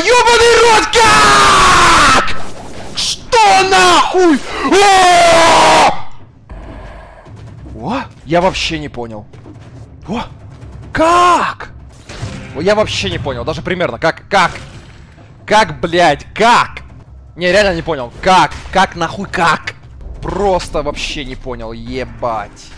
ёбаный рот, как? Что нахуй? О! О, я вообще не понял. О, как? О, Я вообще не понял, даже примерно, как, как? Как, блядь, как? Не, реально не понял, как? Как нахуй, как? Просто вообще не понял, ебать.